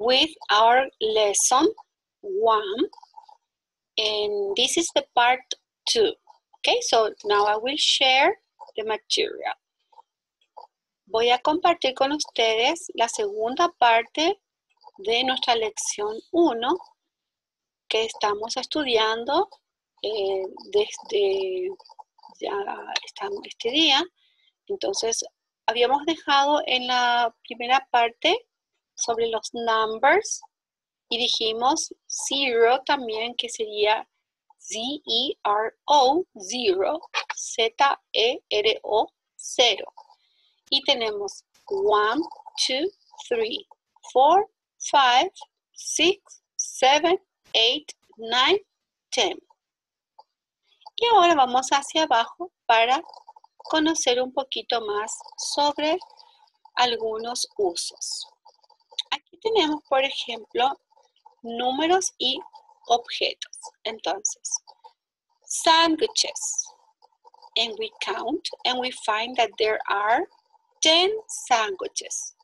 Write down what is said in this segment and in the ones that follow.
with our lesson one. And this is the part two. Okay, so now I will share the material. Voy a compartir con ustedes la segunda parte de nuestra lección 1 que estamos estudiando eh, desde ya este día. Entonces, habíamos dejado en la primera parte sobre los numbers y dijimos zero también que sería Z-E-R-O, zero, Z-E-R-O, cero. Y tenemos 1, 2, 3, 4, 5, 6, 7, 8, 9, 10. Y ahora vamos hacia abajo para conocer un poquito más sobre algunos usos. Tenemos, por ejemplo, números y objetos. Entonces, sandwiches. And we count and we find that there are 10 sandwiches.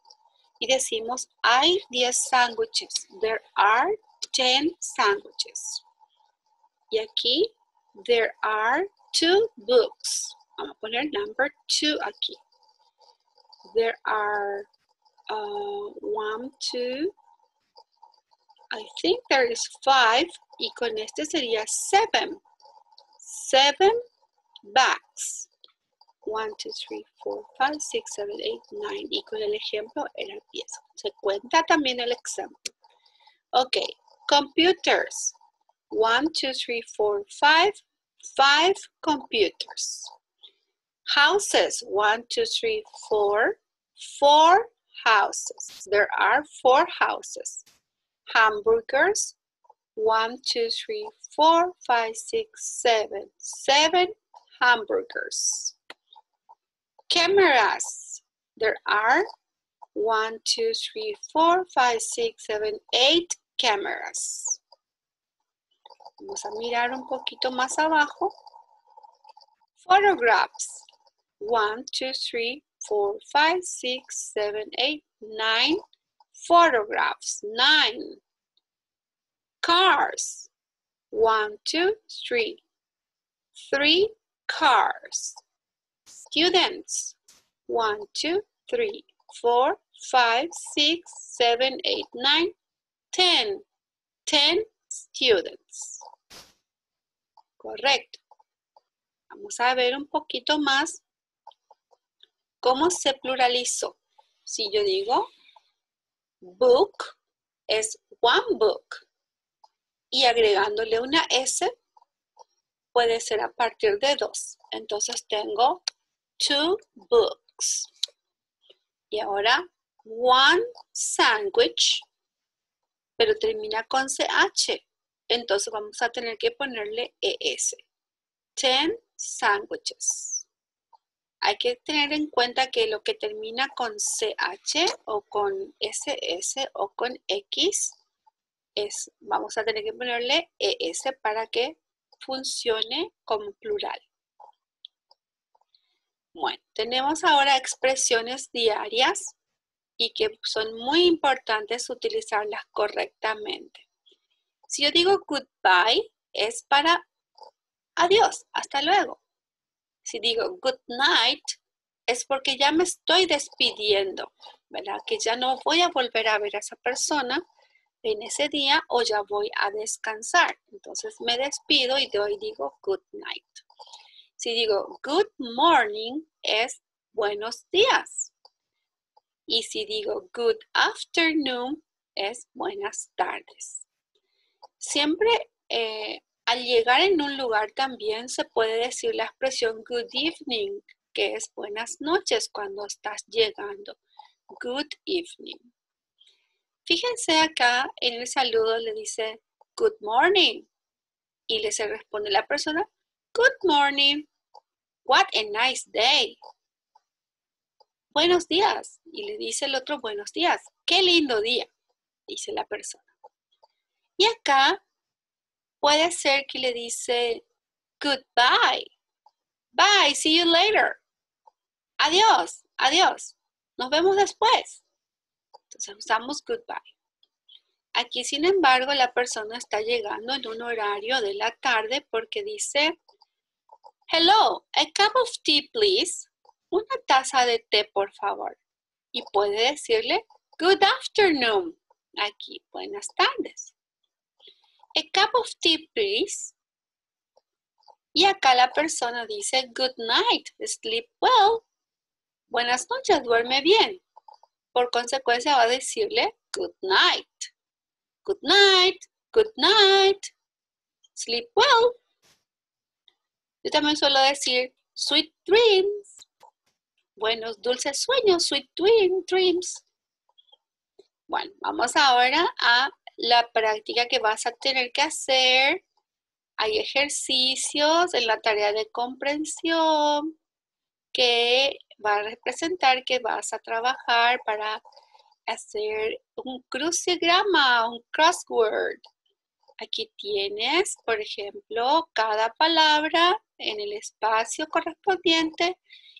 Y decimos, hay 10 sándwiches. There are 10 sandwiches. Y aquí, there are two books. Vamos a poner number two aquí. There are uh, one, two, I think there is five. Y con este sería seven. Seven bags. 1, 2, 3, 4, 5, 6, 7, 8, 9. Y con el ejemplo era el pieza. Se cuenta también el ejemplo. Ok, computers. 1, 2, 3, 4, 5. 5 computers. Houses. 1, 2, 3, 4. 4 houses. There are 4 houses. Hamburgers. 1, 2, 3, 4, 5, 6, 7. 7 hamburgers cameras. There are one, two, three, four, five, six, seven, eight cameras. Vamos a mirar un poquito más abajo. Photographs. One, two, three, four, five, six, seven, eight, nine photographs. Nine. Cars. One, two, three. Three cars students. One, two, three, four, five, six, seven, eight, nine, ten. Ten students. Correcto. Vamos a ver un poquito más cómo se pluralizó. Si yo digo book, es one book. Y agregándole una S, puede ser a partir de dos. Entonces tengo two books. Y ahora, one sandwich, pero termina con CH. Entonces vamos a tener que ponerle ES. Ten sandwiches. Hay que tener en cuenta que lo que termina con CH o con SS o con X es, vamos a tener que ponerle ES para que funcione como plural. Bueno, tenemos ahora expresiones diarias y que son muy importantes utilizarlas correctamente. Si yo digo goodbye, es para adiós, hasta luego. Si digo good night, es porque ya me estoy despidiendo, ¿verdad? Que ya no voy a volver a ver a esa persona en ese día o ya voy a descansar. Entonces me despido y hoy digo good night. Si digo good morning es buenos días. Y si digo good afternoon es buenas tardes. Siempre eh, al llegar en un lugar también se puede decir la expresión good evening, que es buenas noches cuando estás llegando. Good evening. Fíjense acá en el saludo le dice good morning y le se responde la persona Good morning. What a nice day. Buenos días. Y le dice el otro buenos días. Qué lindo día, dice la persona. Y acá puede ser que le dice goodbye. Bye, see you later. Adiós, adiós. Nos vemos después. Entonces usamos goodbye. Aquí, sin embargo, la persona está llegando en un horario de la tarde porque dice, hello, a cup of tea, please. Una taza de té, por favor. Y puede decirle, good afternoon. Aquí, buenas tardes. A cup of tea, please. Y acá la persona dice, good night, sleep well. Buenas noches, duerme bien. Por consecuencia va a decirle, good night. Good night, good night. Sleep well. Yo también suelo decir, sweet dreams. Buenos, dulces sueños, sweet dreams. Bueno, vamos ahora a la práctica que vas a tener que hacer. Hay ejercicios en la tarea de comprensión que va a representar que vas a trabajar para hacer un crucigrama, un crossword. Aquí tienes, por ejemplo, cada palabra en el espacio correspondiente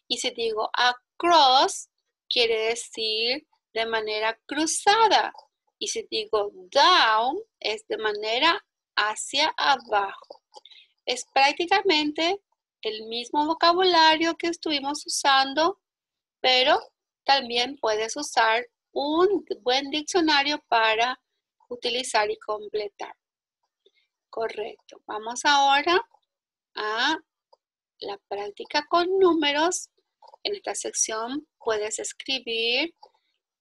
y si digo across, quiere decir de manera cruzada. Y si digo down, es de manera hacia abajo. Es prácticamente el mismo vocabulario que estuvimos usando, pero también puedes usar un buen diccionario para utilizar y completar. Correcto. Vamos ahora a la práctica con números. En esta sección puedes escribir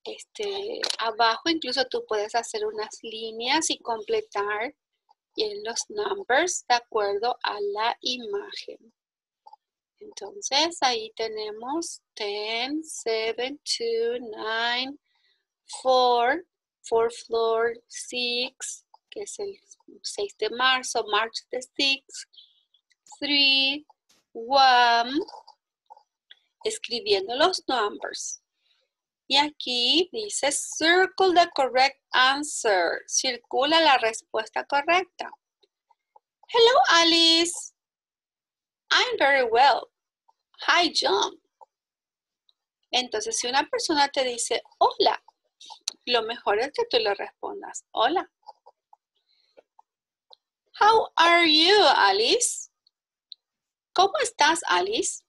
este, abajo, incluso tú puedes hacer unas líneas y completar los numbers de acuerdo a la imagen. Entonces ahí tenemos 10, 7, 2, 9, 4, 4 floor, 6, que es el 6 de marzo, March the 6, 3, 1, escribiendo los numbers. Y aquí dice circle the correct answer. Circula la respuesta correcta. Hello, Alice. I'm very well. Hi, John. Entonces, si una persona te dice hola, lo mejor es que tú le respondas hola. How are you, Alice? ¿Cómo estás, Alice?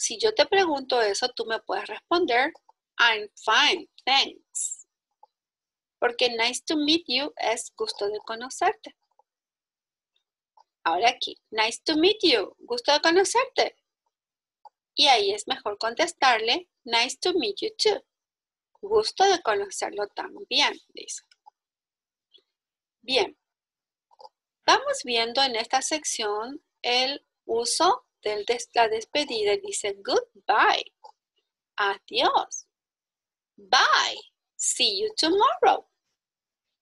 Si yo te pregunto eso, tú me puedes responder, I'm fine, thanks. Porque nice to meet you es gusto de conocerte. Ahora aquí, nice to meet you, gusto de conocerte. Y ahí es mejor contestarle, nice to meet you too. Gusto de conocerlo también, dice. Bien, vamos viendo en esta sección el uso de la despedida. Dice goodbye. Adiós. Bye. See you tomorrow.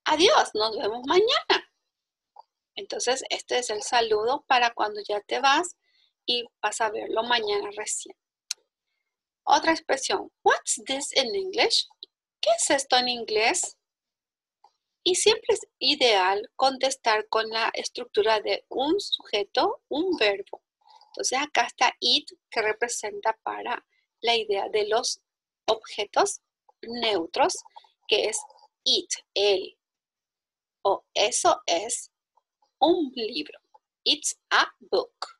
Adiós, nos vemos mañana. Entonces, este es el saludo para cuando ya te vas y vas a verlo mañana recién. Otra expresión, what's this in English? ¿Qué es esto en inglés? Y siempre es ideal contestar con la estructura de un sujeto, un verbo. Entonces acá está it, que representa para la idea de los objetos neutros, que es it, él. O eso es un libro. It's a book.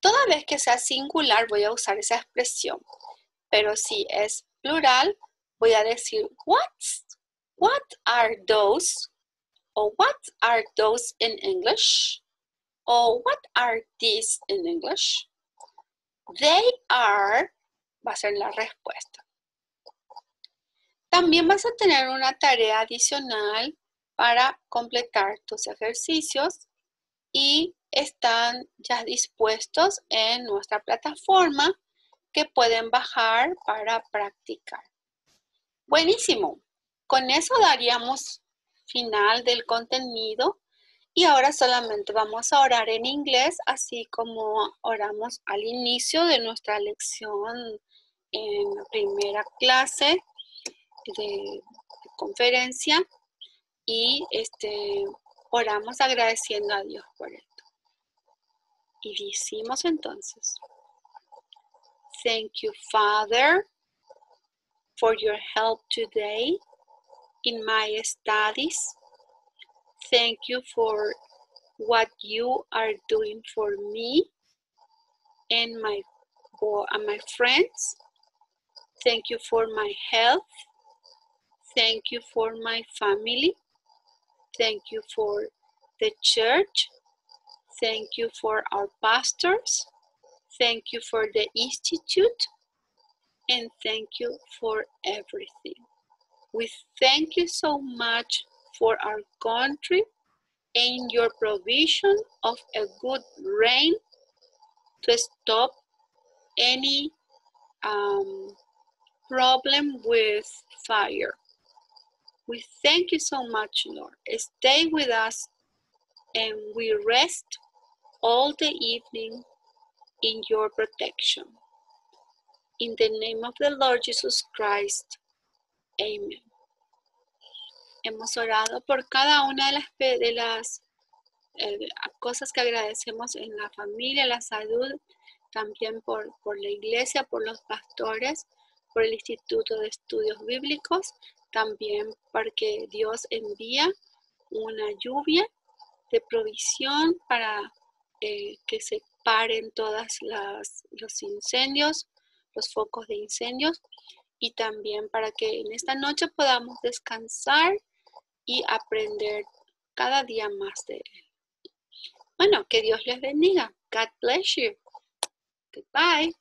Toda vez que sea singular voy a usar esa expresión, pero si es plural voy a decir what's, what are those, o what are those in English, o what are these in English. They are va a ser la respuesta. También vas a tener una tarea adicional para completar tus ejercicios y están ya dispuestos en nuestra plataforma que pueden bajar para practicar. Buenísimo. Con eso daríamos final del contenido y ahora solamente vamos a orar en inglés, así como oramos al inicio de nuestra lección en primera clase de conferencia y este, oramos agradeciendo a Dios por esto. Y decimos entonces, Thank you, Father, for your help today. in my studies. Thank you for what you are doing for me and my and uh, my friends. Thank you for my health. Thank you for my family. Thank you for the church. Thank you for our pastors. Thank you for the institute. And thank you for everything. We thank you so much for our country and your provision of a good rain to stop any um, problem with fire. We thank you so much, Lord. Stay with us and we rest all the evening in your protection. In the name of the Lord Jesus Christ. Amén. Hemos orado por cada una de las, de las eh, cosas que agradecemos en la familia, la salud, también por, por la iglesia, por los pastores, por el Instituto de Estudios Bíblicos, también porque Dios envía una lluvia de provisión para eh, que se paren todos los incendios, los focos de incendios y también para que en esta noche podamos descansar y aprender cada día más de Él. Bueno, que Dios les bendiga. God bless you. Goodbye.